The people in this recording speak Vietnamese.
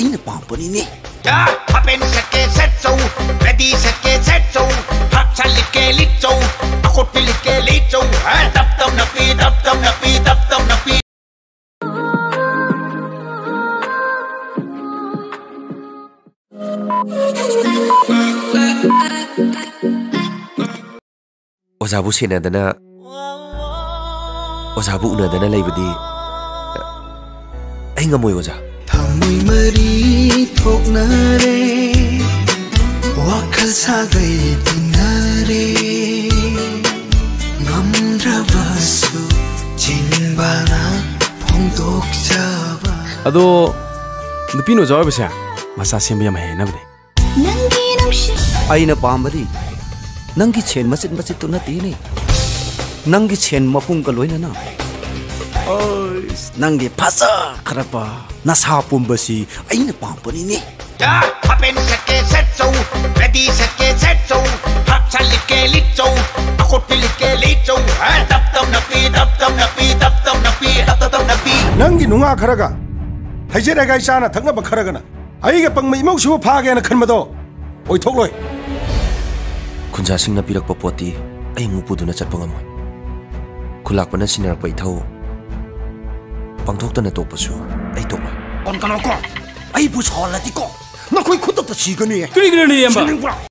ꯑꯩꯅ ꯄꯥꯝꯕꯅꯤꯅꯦ ꯍꯥꯄꯦꯟ ꯁꯦꯠꯀꯦ ꯁꯦꯠꯆꯧ ꯔꯦꯗꯤ ꯁꯦꯠꯀꯦ ꯁꯦꯠꯆꯧ ꯍꯥꯞꯁꯥ ꯂꯤꯠꯀꯦ ꯂꯤꯠꯆꯧ ꯑꯈꯣꯠꯄꯤ ꯂꯤꯠꯀꯦ ꯂꯤꯠꯆꯧ ꯇꯞ ꯇꯞꯅ ꯄꯤ ꯇꯞ ꯇꯞꯅ ꯄꯤ ꯇꯞ ꯇꯞꯅ ꯄꯤ ꯑꯣꯖꯥꯕꯨ ꯁꯦꯟꯅꯗꯅ ꯑꯣꯖꯥꯕꯨ ꯎꯅꯗꯅ ꯂꯩꯕꯗꯤ ꯑꯩ ꯉꯝꯃꯣꯏ ꯑꯣꯖꯥ muy mari thok na re w a k a l sa gai dinare ngamra vasu jinbana phongdok chaba ado ꯅꯨꯄꯤꯅ ꯖꯥꯋꯦ ꯕꯁꯦ ꯃꯁꯥ ꯁꯦꯝꯕ ꯌꯥꯝ ꯍꯩꯅꯕꯅꯦ ꯅꯪꯒꯤ ꯅꯨꯡꯁꯤ ꯑꯩꯅ ꯄꯥꯝꯕꯗꯤ ꯅꯪꯒꯤ ꯁꯦꯟ ꯃꯆꯤꯠ ꯃꯆꯤꯠꯇꯨ ꯅꯠꯇꯦꯅꯦ ꯅꯪꯒꯤ ꯁꯦꯟ ꯃꯄꯨꯡꯒ ꯂꯣꯏꯅꯅ ꯑꯣꯏ ꯅꯪꯒꯤ ꯐꯖ ꯈꯔꯄ ꯅꯁꯥ ꯄꯨꯝꯕꯁꯤ ꯑꯩꯅ ꯄꯥꯝꯕꯅꯤꯅꯦ ꯍꯥꯄꯦꯟ ꯁꯦꯠꯀꯦ ꯁꯦꯠꯆꯧ ꯔꯦꯗꯤ ꯁꯦꯠꯀꯦ ꯁꯦꯠꯆꯧ ꯍꯥꯞꯆꯜꯂꯤꯀꯦ ꯂꯤꯠꯆꯧ ꯑꯀꯣꯠꯄꯤ ꯂꯤꯠꯀꯦ ꯂꯤꯠꯆꯧ ꯇꯞ ꯇꯞ ꯅꯞꯄꯤ ꯇꯞ ꯇꯞ ꯅꯞꯄꯤ ꯇꯞ ꯇꯞ ꯅꯞꯄꯤ ꯇꯞ ꯇꯞ ꯇꯞ ꯅꯞꯄꯤ ꯅꯪꯒꯤ ꯅꯨꯡꯉꯥ ꯈꯔꯒ ꯍꯩꯖꯔꯒ ꯏꯁꯥꯅ ꯊꯛꯅꯕ ꯈꯔꯒꯅ ꯑꯩꯒ ꯄꯪꯕ ꯏꯃꯧꯁꯤꯕꯨ ꯐꯥꯒꯦꯅ ꯈꯟꯕꯗꯣ ꯑꯣꯏꯊꯣꯛꯂꯣꯏ ꯈꯨꯟꯖꯥꯁꯤꯡꯅ ꯄꯤꯔꯛꯄ ꯄꯣꯠꯇꯤ ꯑꯩ ꯑꯃꯨꯛ ꯄꯨꯗꯨꯅ ꯆꯠꯄ ꯉꯝꯃꯣꯏ ꯈꯨꯜꯂꯥꯛꯄꯅ ꯁꯤꯟꯅꯔꯛꯄ ꯏꯊꯧ ꯄꯥꯡꯊꯣꯛꯇꯅ ꯇꯣꯛꯄꯁꯨ 哎，懂了。Kapan kalau kok? Ibu sekolah tiko. Nak kau ikut tak sih kene? Kene kene ni ambak.